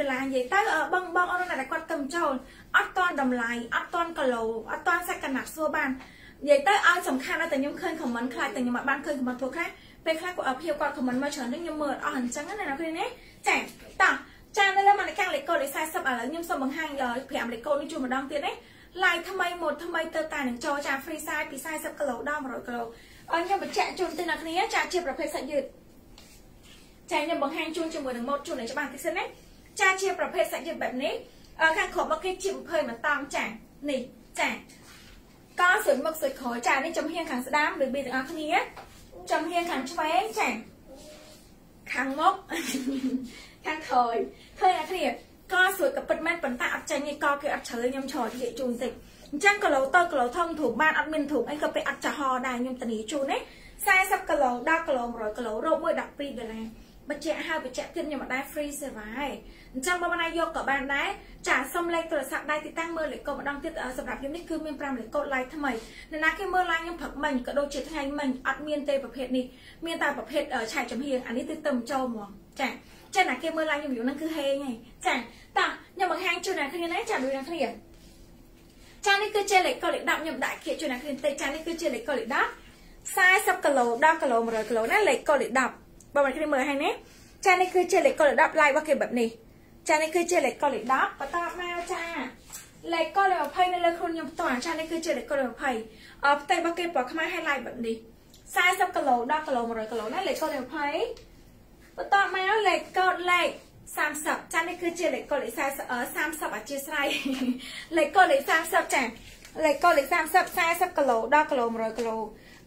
ដុល្លារនិយាយទៅបងបងអូនណាដែលគាត់ទៅចូលអត់តន់តម្លៃអត់តន់គីឡូអត់តន់សាច់កណាត់សួរបាននិយាយទៅឲ្យសំខាន់តែខ្ញុំឃើញខមមិនខ្លាចតែខ្ញុំអត់បានឃើញខមមិនពួកខ្លះពេលខ្លះគាត់ភាពគាត់ខមមិនមកច្រើននេះខ្ញុំមើលអស់អញ្ចឹងណាអ្នកគ្នានេះចាតោះចានៅលើមកនៃកាំងលេខកូដ40ឥឡូវខ្ញុំសូមបង្ហាញ5លេខកូដនេះជួបម្ដងទៀតណាឡាយថ្មីម៉ូតថ្មីទៅតែនឹងចូលចា free size ពី40គីឡូដល់100គីឡូអរខ្ញុំបញ្ជាក់ជូនទៅអ្នកគ្នាចាជាប្រភេទសាច់យឺតចាខ្ញុំបង្ហាញជូនជាមួយនឹងម៉ូតជូនឲ្យច្បាស់តិចសិនណា ចាជាប្រភេទសាច់យឺតបែបនេះខាងក្រោមមកគេជា20មកតង់ចានេះចាកស្រួយមុខស្រួយក្រោយចានេះចំហៀងខាងស្ដាំរបៀបទាំងអស់គ្នាចំហៀងខាងឆ្វេងចាខាងមុខខាងក្រោយឃើញអ្នកគ្នាកស្រួយក៏ពិតមែនប៉ុន្តែអត់ចាញ់ឯកគេអត់ជ្រើខ្ញុំឆ្លនិយាយជូនតិចអញ្ចឹងគីឡូទៅគីឡូធំធូបបានអត់មានធូបអីក៏ពេលអត់ចាហដែរខ្ញុំតានីជូនណា40គីឡូ10គីឡូ100គីឡូរោបមួយ12ដុល្លារបញ្ជាក់ហើយបញ្ជាក់ទៀតខ្ញុំអត់ដែរ free server អញ្ចឹងបើបានយកក៏បានដែរចាសុំលេខទូរស័ព្ទដៃទីតាំងមើលលេខកូដម្ដងទៀតសម្រាប់ខ្ញុំនេះគឺមាន5លេខកូដ live ថ្មីនៅណាគេមើល live ខ្ញុំព្រឹកមិញក៏ដូចជាថ្ងៃមិញអត់មានទេប្រភេទនេះមានតែប្រភេទឆែកចំហៀងអានេះគឺទៅចូលហ្មងចាចាណាគេមើល live ខ្ញុំយូរហ្នឹងគឺហេងហើយចាតោះខ្ញុំបង្ហាញជូនអ្នកគ្នាណាចាដូចអ្នកគ្នាចានេះគឺជាលេខកូដលេខ10ខ្ញុំដាក់គៀកជូនអ្នកគ្នាតិចចានេះគឺជាលេខកូដលេខ10 40គីឡូ10គីឡូ100គីឡូណាលេខកូដលេខ10បើអ្នកគ្នាមើលឲ្យណាចានេះគឺជាលេខកូដលេខ10 live របស់គេបែបនេះ ចានេះគឺជាលេខកូដលេខ10បន្តមកចាលេខកូដលេខ20នៅលើខ្លួនខ្ញុំផ្ទាល់ចានេះគឺជាលេខកូដលេខ20អផ្ទៃរបស់គេពណ៌ខ្មៅ highlight បែបនេះ40គីឡូ10គីឡូ100គីឡូណាលេខកូដលេខ20បន្តមកលេខកូដលេខ30ចានេះគឺជាលេខកូដលេខ40 30អធិស្ឋានលេខកូដលេខ30ចាលេខកូដលេខ30 40គីឡូ10គីឡូ100គីឡូ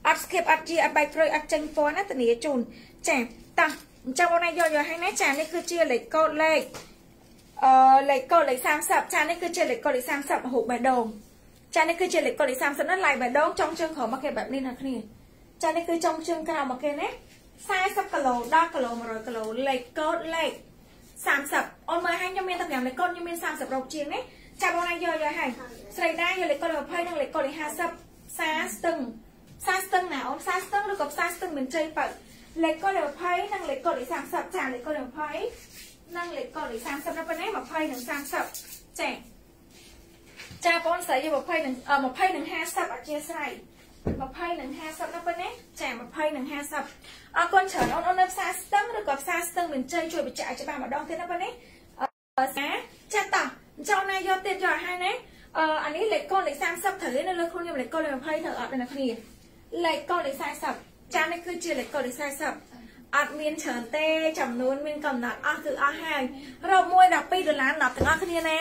អត់ skip អត់ជាអត់បែកព្រុយអត់ចេញពណ៌ណាធានាជូនចាតោះអញ្ចឹងបងណាយកយកឲ្យណាចានេះគឺជាលេខកូដលេខ អឺលេខកូដលេខ30ចានេះគឺជាលេខកូដលេខ30ហូបបេះដូងចានេះគឺជាលេខកូដលេខ30នោះឡាយបេះដូងចុងជើងក្រោមមកគេបែបនេះណាគ្នាចានេះគឺចុងជើងក្រោមមកគេណា40គីឡូ10គីឡូ100គីឡូលេខកូដលេខ30អូនមើលឲ្យខ្ញុំមានតែ5លេខកូដខ្ញុំមាន30រោគជាងនេះចាំបងណាយកយកឲ្យស្រីដែរយកលេខកូដលេខ20និងលេខកូដលេខ50សាស្ទឹងសាស្ទឹងណាអូនសាស្ទឹងឬក៏សាស្ទឹងមិនជ័យបើលេខកូដលេខ20និងលេខកូដលេខ30ចាលេខកូដលេខ20 និងលេខកូដលេខ30នៅប៉ុណ្ណេះ20និង30ចាចាបងស្រីយក20និង20និង50អធិស្ឋាន20និង50នៅប៉ុណ្ណេះចា20និង50អរគុណច្រើនអូនអូននៅផ្សារស្ទឹងឬក៏ផ្សារស្ទឹងមានជ័យជួយបញ្ជាក់ឲ្យច្បាស់ម្ដងទៀតណាប៉ុណ្ណេះសាចាតោះចូលណាយកទៀតយកឲ្យណាអឺអានេះលេខកូនលេខ30ត្រូវនៅលើខ្លួនខ្ញុំលេខកូនលេខ20ត្រូវអត់ទេណាគ្នាលេខកូនលេខ40ចានេះគឺជាលេខកូនលេខ40 អត់មានច្រើនទេ ចំនួនមានកំណត់អស់គឺអស់ហើយរកមួយ12ដុល្លារ10ទាំងអស់គ្នាណា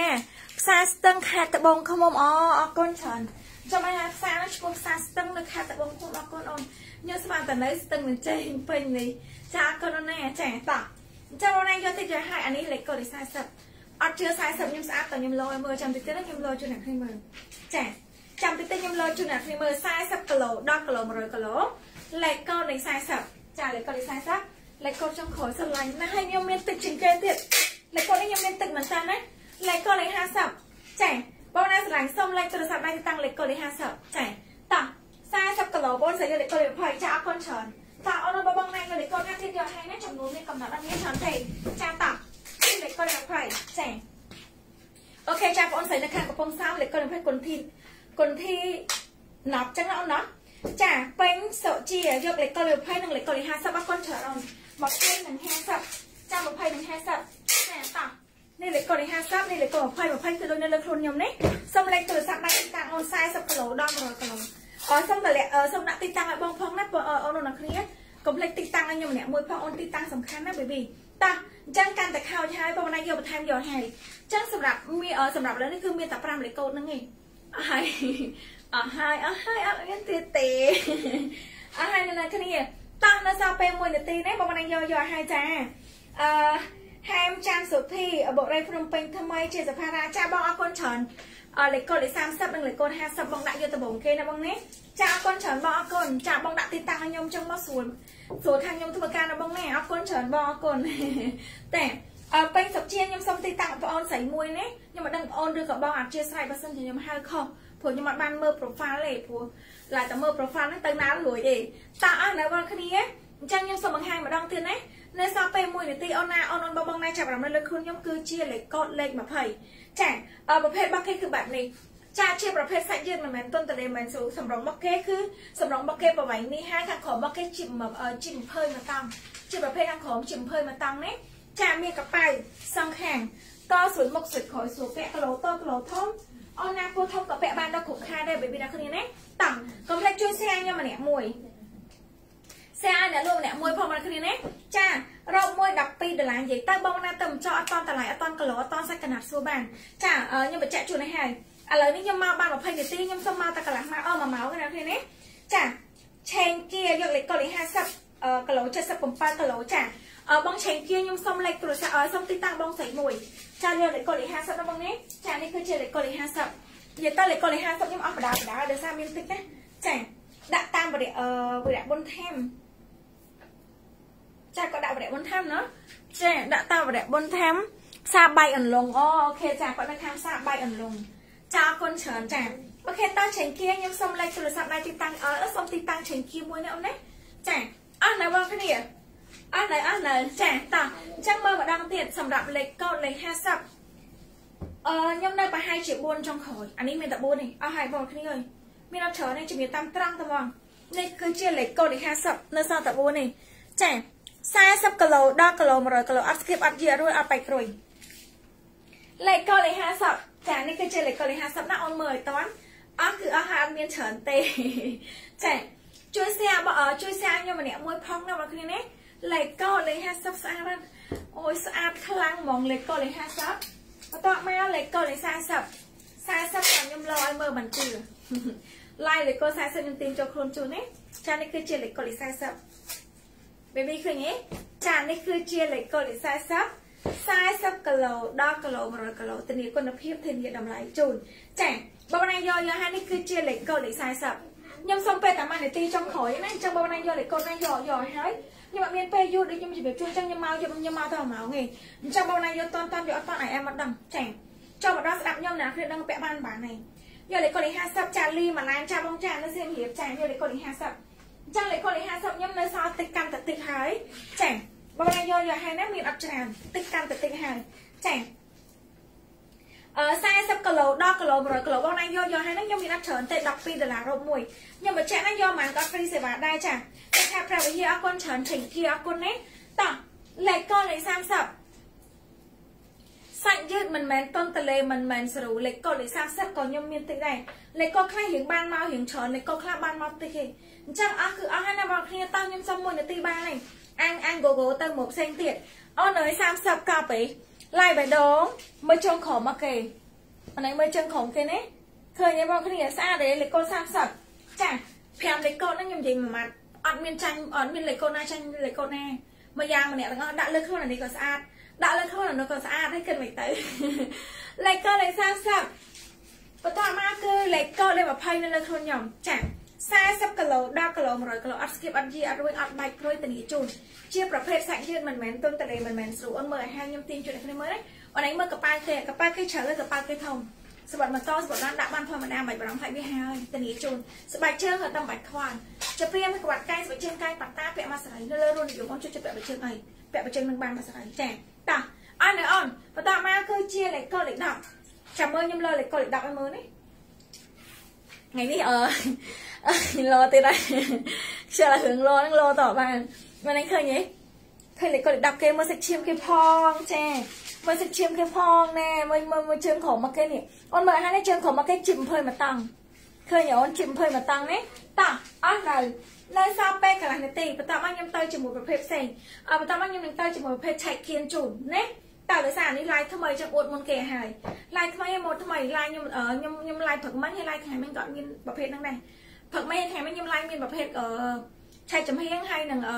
ផ្សារស្ទឹងខេត្តត្បូងឃ្មុំអអរគុណច្រើនចាំឲ្យផ្សារឈ្មោះផ្សារស្ទឹងនៅខេត្តត្បូងឃ្មុំអរគុណអូនខ្ញុំស្មានតែនៅស្ទឹងនឹងចេញពេញនេះចាអរគុណអូនណាចាតោះចាំអូនណាយកតិចយកឲ្យអានេះលេខកូដ40អត់ជឿ40ខ្ញុំស្អាតតែខ្ញុំលោឲ្យមើលចាំតិចទៀតខ្ញុំលោជូនអ្នកគ្នាមើលចាចាំតិចទៀតខ្ញុំលោជូនអ្នកគ្នាមើល40គីឡូ10គីឡូ100គីឡូលេខកូដលេខ40 ចាលេខកូដលេខ40លេខកូដចុងក្រោយស្រឡាញ់ណាស់ហើយខ្ញុំមានទឹកជាងគេទៀតលេខកូដនេះខ្ញុំមានទឹកមែនតើណាលេខកូដលេខ50ចាបងណាស្រឡាញ់សុំលេខទូរស័ព្ទដៃតាំងលេខកូដលេខ50ចាតោះ40គីឡូបងស្រីយកលេខកូដលេខ20ចាអរគុណច្រើនតោះអូនបងបងណាយកលេខកូដណាទៀតយកឲ្យណាចំនួននេះកំណត់អត់មានច្រើនទេចាតោះលេខកូដលេខ20ចាអូខេចាបងស្រីនៅខាងកំពង់សោមលេខកូដលេខ20គុណធីគុណធីណប់ចឹងណាអូនណា ចាពេញសុជាយកលេខកូដលេខ20និងលេខកូដលេខ50អរគុណច្រើនអូន20និង50ចា20និង50ចាតោះនេះលេខកូដ50នេះលេខកូដ20 20គឺដូចនៅលើខ្លួនខ្ញុំនេះសុំលេខទូរស័ព្ទដៃទីតាំងអូន40គីឡូដល់100គីឡូអរសុំតម្លាក់សុំដាក់ទីតាំងឲ្យបងផងណាអូនអ្នកគ្នាកុំភ្លេចទីតាំងឲ្យខ្ញុំម្នាក់មួយផងអូនទីតាំងសំខាន់ណា baby តោះអញ្ចឹងកាន់តែខោចហើយបងណាយកបន្ថែមយកហើយអញ្ចឹងសម្រាប់មានសម្រាប់លើនេះគឺមានតែ5លេខកូដហ្នឹងឯងហើយ អស់ហើយអស់ហើយអត់មានទៀតទេអស់ហើយនៅគ្នាតោះនៅសល់ពេល1នាទីនេះបងណាយកយកហើយចាអឺហែមចាន់សុភីបុរីភ្នំពេញថ្មីជាសភារាចាបងអរគុណច្រើនលេខកូដលេខ30និងលេខកូដ50បងដាក់យកដំបងគេណាបងនេះចាអរគុណច្រើនបងអរគុណចាបងដាក់ទីតាំងឲ្យខ្ញុំចឹងមកស្រួលស្រួលខាងខ្ញុំធ្វើការណាបងនេះអរគុណច្រើនបងអរគុណតែអើពេញសុកជាខ្ញុំសុំទីតាំងបងអូនស្រីមួយនេះខ្ញុំមិនដឹងបងអូនឬក៏បងអធិស្ឋានបើសិនជាខ្ញុំហៅខុស ព្រោះខ្ញុំអត់បានមើល profile ទេព្រោះឡើយតែមើល profile ហ្នឹងទៅណារួចទេតើអស់នៅបងគ្នាអញ្ចឹងខ្ញុំសូមបង្ហាញម្ដងទៀតណានៅសល់ពេល1នាទីអូនណាអូនអូនបងបងណាចាប់អារម្មណ៍លើខ្លួនខ្ញុំគឺជាលេខកូដលេខ20ចាប្រភេទរបស់គេគឺបែបនេះចាជាប្រភេទសាច់យឺតមិនមែនទុនតលេមិនស្រួលសម្រងរបស់គេគឺសម្រងរបស់គេប្រវែងនេះហើយខាងក្រោមរបស់គេជាជា20មកតង់ជាប្រភេទខាងក្រោមជា20មកតង់នេះចាមានកប៉ៅសងខាងតស្រួយមុខស្រួយក្រោយស្រួលពាក់គីឡូតគីឡូធំ អូនណាពូធំក៏ពាក់បានដល់គ្រប់ខែដែរបេប៊ីណាគ្នាណាតង់កុំភ្លេចជួយស្រាខ្ញុំម្នាក់មួយស្រាអ្នកលក់ម្នាក់មួយផងម្នាក់គ្នាណាចារោគមួយ12ដុល្លារនិយាយទៅបងណាទៅមិនចោះអត់តតម្លៃអត់តគីឡូអត់តសាច់កណាត់សួរបានចាខ្ញុំបញ្ជាក់ជូនឲ្យហើយឥឡូវនេះខ្ញុំមកបាន20នាទីខ្ញុំសុំមកតែកន្លះម៉ោងអឺ1ម៉ោងណាគ្នានេះចាឆេងគៀយកលេខកូលេ50គីឡូ77គីឡូចាអឺ បងឆេងគៀខ្ញុំសុំលេខទូរស័ព្ទអឺសុំទីតាំងបងស្រីមួយចាយកលេខកូលេ50ដល់បងនេះចានេះគឺជាលេខកូលេ50និយាយទៅលេខកូលេ50ខ្ញុំអស់បដាបដាដោយសារមានតិចណាចាដាក់តាមវរៈអឺវរៈបុនថែមចាក៏ដាក់វរៈបុនថែមណាចាដាក់តាមវរៈបុនថែមផ្សារបាយអន្លង់អូអូខេចាគាត់នៅខាងផ្សារបាយអន្លង់ចាអរគុណច្រើនចាអូខេតើឆេងគៀខ្ញុំសុំលេខទូរស័ព្ទដៃទីតាំងអឺសុំទីតាំងឆេងគៀមួយណាអូនណាចាអស់នៅបងគ្នា អស់នៅអស់នៅចាតោះអញ្ចឹងមើលម្ដងទៀតសម្រាប់លេខកូដលេខ50អឺខ្ញុំនៅប្រហែលជា4ចុងក្រោយអានេះមានតែ4នេះអស់ហើយបងគ្នាអើយមានអត់ច្រើនទេជំរាបតាមត្រង់ទៅបងនេះគឺជាលេខកូដលេខ50នៅសល់តែ4នេះចា40គីឡូដល់គីឡូ100គីឡូអត់ស្គីបអត់យារួយអត់បែកក្រួយលេខកូដលេខ50ចានេះគឺជាលេខកូលេខ50ណាអូនមើលឲ្យតន់អស់គឺអស់ហើយអត់មានច្រើនទេចាជួយ share បងជួយ share ខ្ញុំម្នាក់មួយផងណាបងប្អូននេះ លេខកូលេខ50ស្អាតណាស់អូយស្អាតខ្លាំងហ្មងលេខកូលេខ50បន្តមកលេខកូលេខ40 40ខ្ញុំលោឲ្យមើលមិនជឿ live លេខកូ40ខ្ញុំទាញចូលខ្លួនជូនណាចានេះគឺជាលេខកូលេខ40 baby ឃើញទេចានេះគឺជាលេខកូលេខ40 40គីឡូដល់គីឡូ100គីឡូធានាគុណភាពធានាតម្លៃជូនចាបងណាយកយកហើយនេះគឺជាលេខកូដលេខ40ខ្ញុំសុំពេលតែមួយនាទីចុងក្រោយណាអញ្ចឹងបងណាយកលេខកូដណាយកយកហើយ ខ្ញុំអត់មានពេលយូរដូចខ្ញុំជម្រាបជូនអញ្ចឹងខ្ញុំមកយកខ្ញុំមកតែ1ម៉ោងទេអញ្ចឹងបងណាយកតន់តន់យកអត់តន់ឲ្យអែមមកដឹងចាចូលមកដល់ស្ដាប់ខ្ញុំណាគ្នាដឹងពាក់បានបានទេយកលេខកូដលេខ50ចាលីមួយឡានចាបងចានៅសៀមរាបចាយកលេខកូដលេខ50អញ្ចឹងលេខកូដលេខ50ខ្ញុំនៅសល់តិចកាន់តែតិចហើយចាបងណាយកយកហើយណាមានអត់ច្រើនតិចកាន់តែតិចហើយចាអឺ 40គីឡូដល់គីឡូ100គីឡូបងណាយកយកហើយហ្នឹងខ្ញុំមានអត់ច្រើនទេ12ដុល្លាររូបមួយខ្ញុំបញ្ជាក់ណាយកមកក៏ហ្វ្រីសេវាដែរចាតែថាប្រាវិហាអរគុណច្រើនឆេងគីអរគុណណាតោះលេខកលេខ30សាច់យឺតមិនមែនតុនតលេមិនមែនស្រូវលេខកលេខ30ក៏ខ្ញុំមានតិចដែរលេខកខ្លះរៀងបានមករៀងច្រើនលេខកខ្លះបានមកតិចទេអញ្ចឹងអស់គឺអស់ហើយណាបងគ្នាតោះខ្ញុំសុំ1នាទីបានហើយអញអញ Google ទៅមកផ្សេងទៀតអូនអើយ30កប់ឯង ឡាយបេះដូងមើលជើងក្រោមមកគេអានេះមើលជើងក្រោមគេណាឃើញទេបងគ្នាស្អាតទេលេខកូន30ចា5លេខកូនហ្នឹងខ្ញុំនិយាយមួយម៉ាត់អត់មានចាញ់អត់មានលេខកូនណាចាញ់លេខកូនណាមួយយ៉ាងម្នាក់ទាំងអស់ដាក់លើខ្លួនអានេះក៏ស្អាតដាក់លើខ្លួនអានោះក៏ស្អាតហើយគិតមិនទៅលេខកូនលេខ30បន្តមកគឺលេខកូនលេខ20នៅលើខ្លួនខ្ញុំចា 40គីឡូដល់គីឡូ100គីឡូអត់ស្គៀបអត់យីអត់រួយអត់បែកព្រួយធានាជូនជាប្រភេទសាច់យឺតមិនមែនទុនតលេមិនមែនស្រួលអូនមើលឲ្យហាងខ្ញុំទាញជូនអ្នកគ្នាមើលណាអូនឯងមើលកប៉ាល់គេកប៉ាល់គេច្រើនកប៉ាល់គេធំស្បាត់ម៉ូតូស្បាត់ឡានដាក់បានធម្មតាមិនបារម្ភផ្លែវាហើយធានាជូនស្បែកជើងក៏តំបាច់ខ្វាន់ជាព្រាមក្បាត់កាយស្បែកជើងកាយប៉ាតាពាក់មកស្រីនៅលើរូននិយមអូនជួយចិត្តពាក់បិជើងអីពាក់បិជើងនឹងបានមកស្រីចាតោះអនអូនបន្តមកគឺជាលេខកលេខ10ចាំមើលខ្ញុំលើលេខកលេខ10ឲ្យមើលនេះ ថ្ងៃនេះអឺលោទៀតហើយខ្ជិលរឿងលោហ្នឹងលោតបានមិនឃើញទេឃើញលេខកូន10គេមើលសាច់ឈាមគេផងចាមើលសាច់ឈាមគេផងណែមើលមើលជើងក្រោមមកគេនេះអូនមើលហើយនេះជើងក្រោមមកគេជី20មកតង់ឃើញអូនជី20មកតង់នេះតោះអស់នៅនៅសល់ពេលកន្លះនាទីបន្ទាប់មកខ្ញុំទៅជាមួយប្រភេទផ្សេងអឺបន្ទាប់មកខ្ញុំនឹងទៅជាមួយប្រភេទឆែកគៀនជូនណា តែដោយសារនេះ live ថ្មីចឹងអួតមុនគេហើយ live ថ្មីមកថ្មី live ខ្ញុំខ្ញុំខ្ញុំ live ព្រឹកមិញហើយ live ថ្ងៃមិញក៏អត់មានប្រភេទហ្នឹងដែរព្រឹកមិញថ្ងៃមិញខ្ញុំ live មានប្រភេទអឺឆែកចំហៀងហើយនឹងអឺ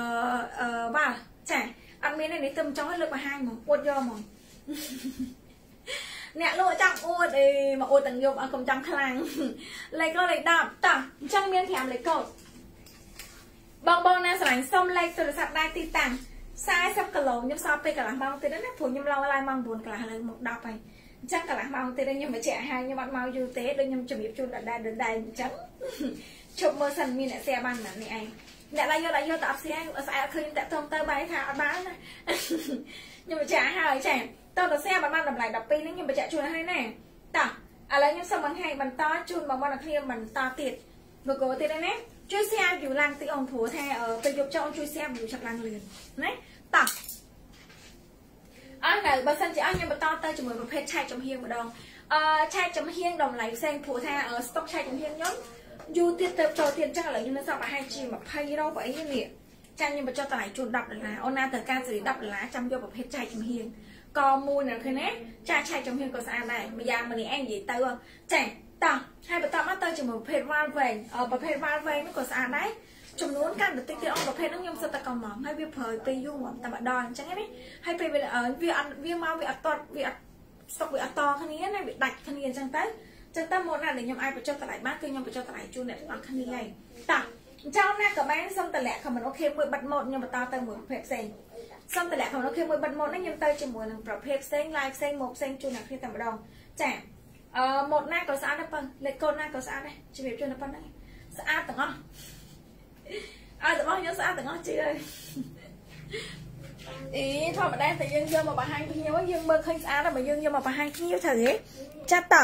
អឺបាទចាអត់មានទេនេះទៅចង់ឲ្យលើកបង្ហាញហ្មងអួតយកហ្មងអ្នកលក់ចង់អួតអីមកអួតទាំងយប់អត់កុំចង់ខ្លាំងលេខកូដលេខ10តោះអញ្ចឹងមាន5លេខកូដបងបងណាស្រឡាញ់សុំលេខទូរស័ព្ទដៃទីតាំង 40គីឡូខ្ញុំសល់ពេលកន្លះម៉ោងទៀតណាព្រោះខ្ញុំឡងឡើងម៉ោង9កន្លះលើមក10ហើយអញ្ចឹងកន្លះម៉ោងទៀតខ្ញុំបញ្ជាក់ឲ្យខ្ញុំអត់មកយូរទេដូចខ្ញុំជំរាបជូនដដែលដដែលអញ្ចឹងជប់មើលសិនមានអ្នក share បានណានេះឯងអ្នកដែលយកតែយកតែអត់ស្អាតស្អាតឃើញតែតងទៅបែរថាអត់បានណាខ្ញុំបញ្ជាក់ហើយចាតើតស្អាតបានតម្លៃ12នេះខ្ញុំបញ្ជាក់ជូនឲ្យណាតោះឥឡូវខ្ញុំសូមបង្ហាញបន្តជូនបងប្អូនអ្នកគ្នាបន្តទៀតលោកគោទៀតណា ជួយ share view ឡើងទីអូនព្រោះថាពេលយកចោលជួយ share view ឆាប់ឡើងលឿនណាតោះអស់នៅបើសិនជាអស់ខ្ញុំបន្តទៅជាមួយប្រភេទឆែកចំហៀងម្ដងអឺឆែកចំហៀងតម្លៃផ្សេងព្រោះថាស្តុកឆែកចំហៀងខ្ញុំយូរទៀតទៅចូលទៀតអញ្ចឹងឥឡូវខ្ញុំនៅសល់ប្រហែលជា20រ៉ូបើអីនេះចាខ្ញុំបញ្ចុះតម្លៃជូន10ដុល្លារអូនណាត្រូវការសេរី10ដុល្លារចាំយកប្រភេទឆែកចំហៀងក៏មួយនៅឃើញណាចាឆែកចំហៀងក៏ស្អាតដែរម្យ៉ាងម្នាក់ឯងនិយាយទៅចា តោះហើយបន្តមកទៅជាមួយប្រភេទវ៉ាល់វែងប្រភេទវ៉ាល់វែងនោះក៏ស្អាតដែរចំនួនកាន់តែតិចទៀតអស់ប្រភេទហ្នឹងខ្ញុំសិតតែកំងហើយវាប្រើពេលយូរហ្មងតែម្ដងអញ្ចឹងណាហើយពេលវាវាអត់វាមកវាអត់តតវាអត់ stock វាអត់តគ្នាណាវាដាច់គ្នាអញ្ចឹងទៅចឹងទៅមកណាដែលខ្ញុំអាចបញ្ចុះតម្លៃបានគឺខ្ញុំបញ្ចុះតម្លៃជូនអ្នកទាំងអស់គ្នាហើយតោះអញ្ចឹងណាក៏បានសុំទម្លាក់ comment OK មួយបិទម៉ូតខ្ញុំបន្តទៅមួយប្រភេទផ្សេងសុំទម្លាក់ comment OK មួយបិទម៉ូតនេះខ្ញុំទៅជាមួយនឹងប្រភេទផ្សេង live ផ្សេងមកផ្សេងជូនអ្នកគ្នាតែម្ដងចា អឺម៉ូតណាក៏ស្អាតដែរប៉ុណ្ណឹងលេខកូដណាក៏ស្អាតដែរជំរាបជូនតែប៉ុណ្ណឹងស្អាតទាំងអស់អើរបស់ខ្ញុំស្អាតទាំងអស់ជីអើយអីធម្មតាតែយើងយកមកបង្ហាញភ្ញៀវយើងមើលឃើញស្អាតតែបើយើងយកមកបង្ហាញភ្ញៀវត្រូវទេចាត់ត